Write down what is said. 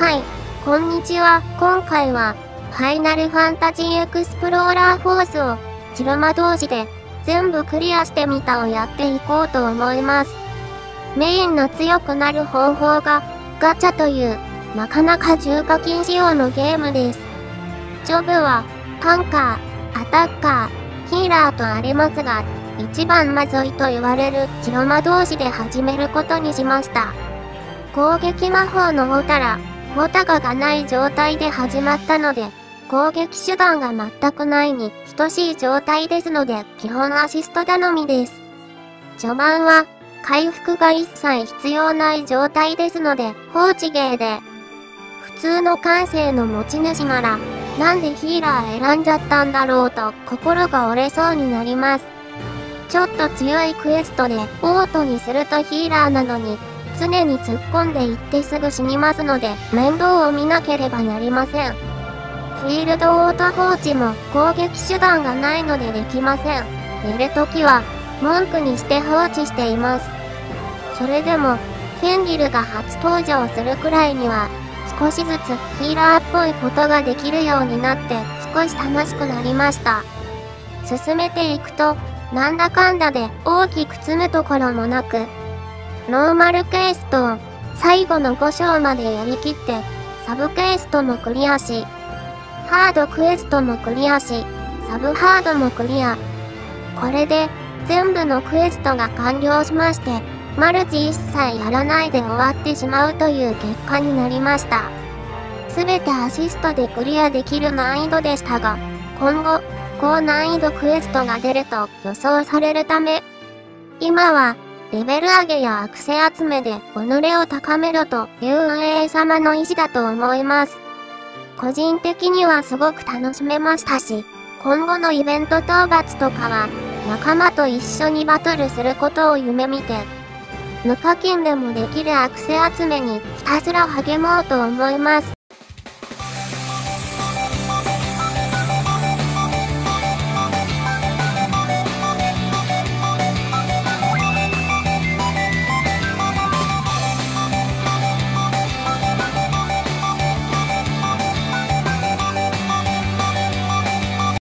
はい、こんにちは。今回は、ファイナルファンタジーエクスプローラーフォースを、白魔同士で、全部クリアしてみたをやっていこうと思います。メインの強くなる方法が、ガチャという、なかなか重課金仕様のゲームです。ジョブは、タンカー、アタッカー、ヒーラーとありますが、一番まずいと言われる白魔同士で始めることにしました。攻撃魔法のウォタラ、ウォタガがない状態で始まったので、攻撃手段が全くないに等しい状態ですので、基本アシスト頼みです。序盤は、回復が一切必要ない状態ですので、放置芸で、普通の感性の持ち主なら、なんでヒーラー選んじゃったんだろうと心が折れそうになります。ちょっと強いクエストでオートにするとヒーラーなのに常に突っ込んでいってすぐ死にますので面倒を見なければなりません。フィールドオート放置も攻撃手段がないのでできません。寝るときは文句にして放置しています。それでも、フェンリルが初登場するくらいには少しずつヒーラーっぽいことができるようになって少し楽しくなりました。進めていくと、なんだかんだで大きく積むところもなく、ノーマルケースと最後の5章までやりきって、サブケーストもクリアし、ハードクエストもクリアし、サブハードもクリア。これで全部のクエストが完了しまして、マルチ一切やらないで終わってしまうという結果になりました。すべてアシストでクリアできる難易度でしたが、今後、高難易度クエストが出ると予想されるため、今はレベル上げやアクセ集めで己を高めろという運営様の意思だと思います。個人的にはすごく楽しめましたし、今後のイベント討伐とかは、仲間と一緒にバトルすることを夢見て、無課金でもできるアクセ集めにひたすら励もうと思います。